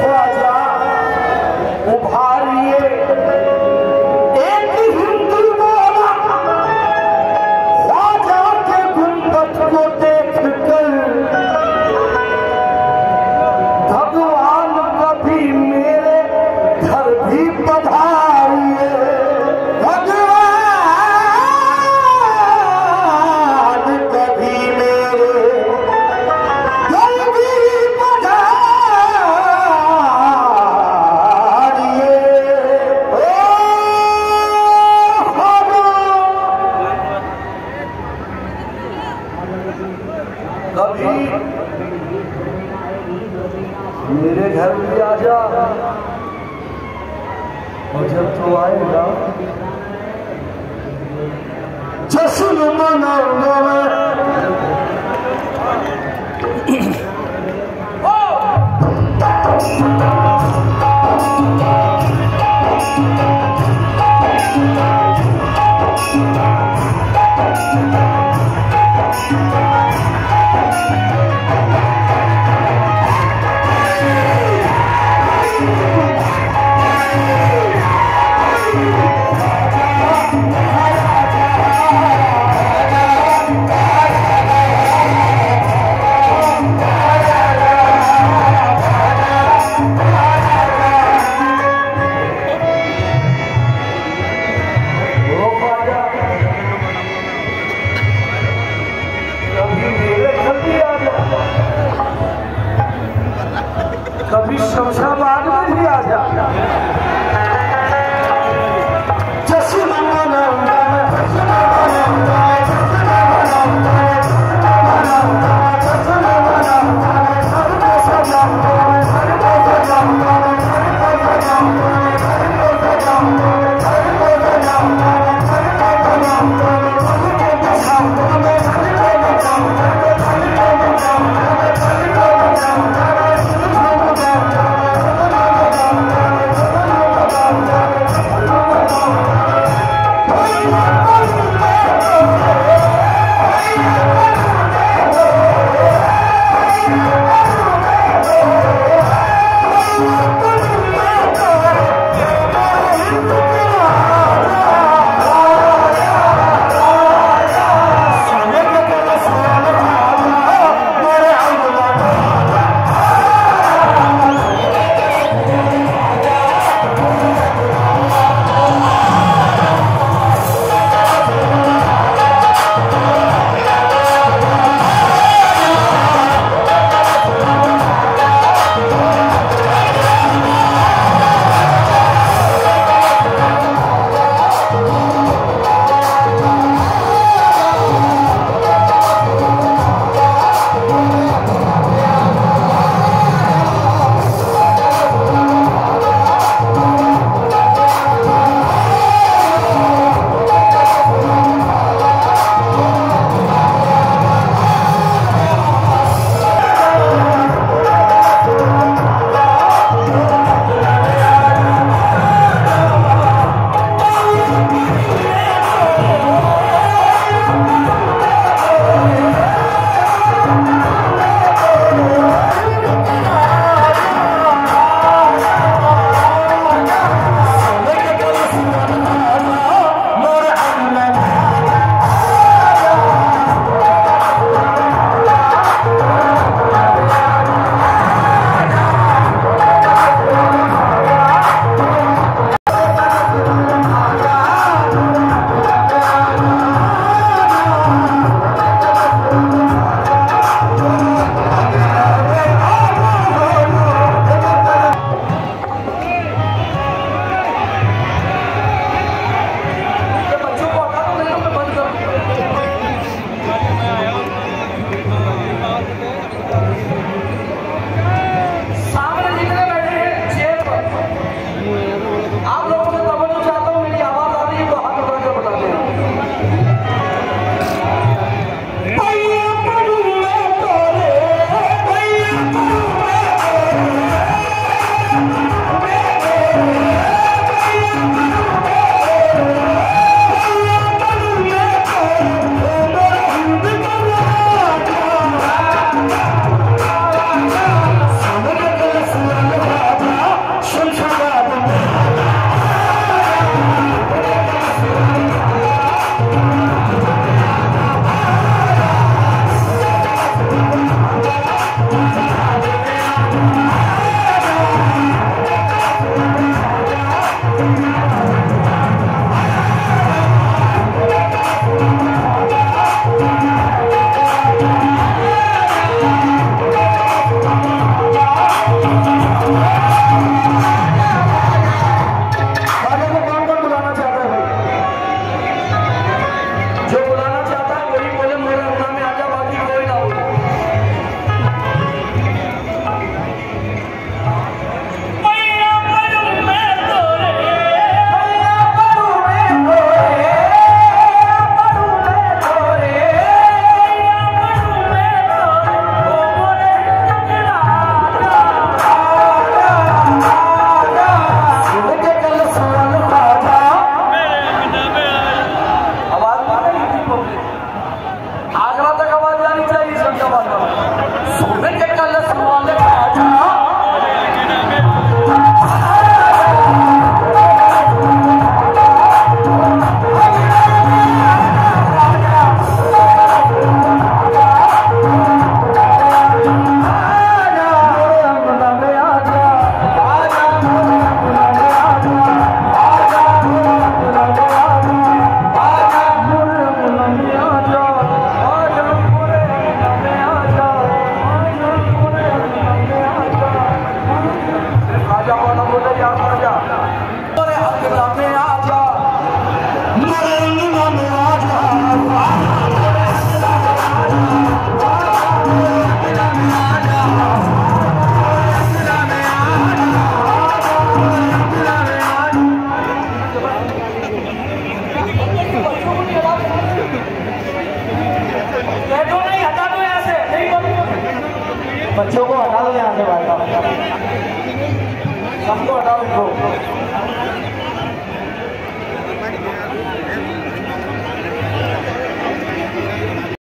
Friday. मेरे घर भी आ जा। और जब तो आएगा जश्न मनाऊँगा मैं। बच्चों को हटा दो यहाँ से भाई। सबको हटाओ इनको।